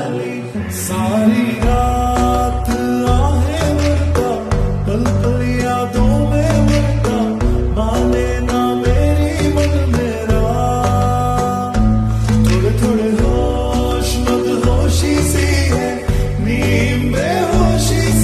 सारी रात आहें मरता पल पल यादों